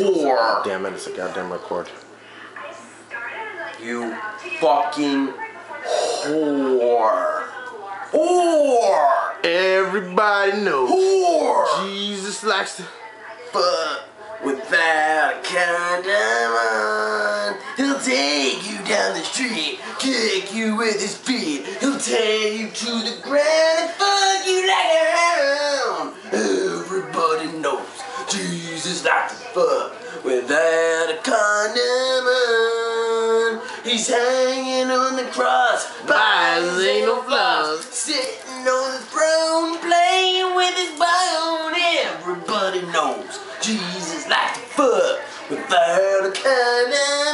whore. Damn it, it's a goddamn record. You fucking whore. Whore. Everybody knows. Whore. Jesus likes to. Fuck without a condom on. He'll take you down the street, kick you with his feet. He'll tear you to the ground and fuck you like a hound. Everybody knows Jesus like to fuck without a condom on. He's hanging on the cross by his anal flaws. Sitting on the throne playing with his bone. Everybody knows Jesus like to fuck without a condom